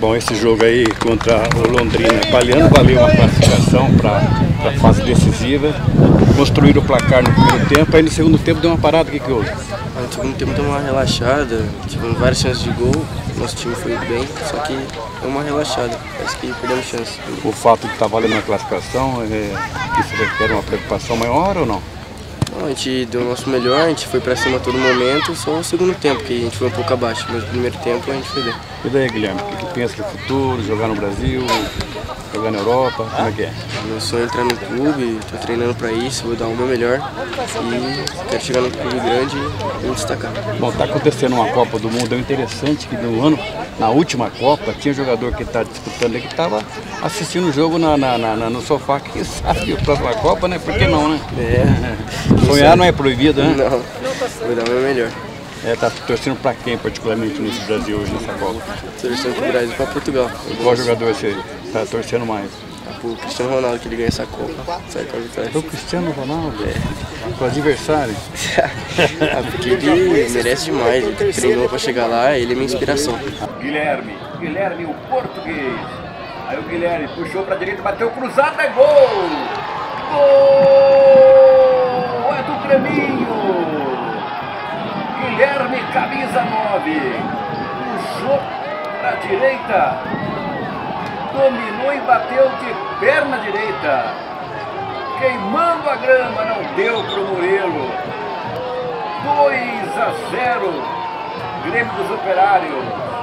Bom, esse jogo aí contra o Londrina Paliano valeu uma classificação para a fase decisiva. Construíram o placar no primeiro tempo, aí no segundo tempo deu uma parada, o que, que houve? No segundo tempo deu uma relaxada, tivemos várias chances de gol, nosso time foi bem, só que deu uma relaxada, parece que perdemos chance. O fato de estar tá valendo a classificação, é, isso requer uma preocupação maior ou não? Não, a gente deu o nosso melhor, a gente foi pra cima a todo momento, só o segundo tempo que a gente foi um pouco abaixo, mas no primeiro tempo a gente foi bem. E daí, Guilherme, o que pensa do futuro, jogar no Brasil, jogar na Europa, como é que é? Meu sonho é entrar no clube, estou treinando para isso, vou dar o meu melhor e quero chegar no clube grande e me destacar. Bom, está acontecendo uma Copa do Mundo, é interessante que no ano, na última Copa, tinha um jogador que está disputando que estava assistindo o jogo na, na, na, no sofá, quem sabe a próxima Copa, né? Por que não, né? É. Sonhar não é proibido, né? Não, vou dar o meu melhor. É, tá torcendo pra quem, particularmente nesse Brasil hoje, nessa Copa? Torcendo pro Brasil e pra Portugal. Qual jogador você tá torcendo mais? É pro Cristiano Ronaldo que ele ganha essa Copa. Sai com a vitória. O Cristiano Ronaldo? É. Com o adversário? ah, porque ele merece demais. Ele treinou pra chegar lá, ele é minha inspiração. Guilherme, Guilherme, o português. Aí o Guilherme puxou pra direita, bateu cruzado, é gol! Gol! Do Creminho! Guilherme, camisa 9. Puxou para a direita. Dominou e bateu de perna direita. Queimando a grama, não deu para o Murilo. 2 a 0. Grêmio dos Operários.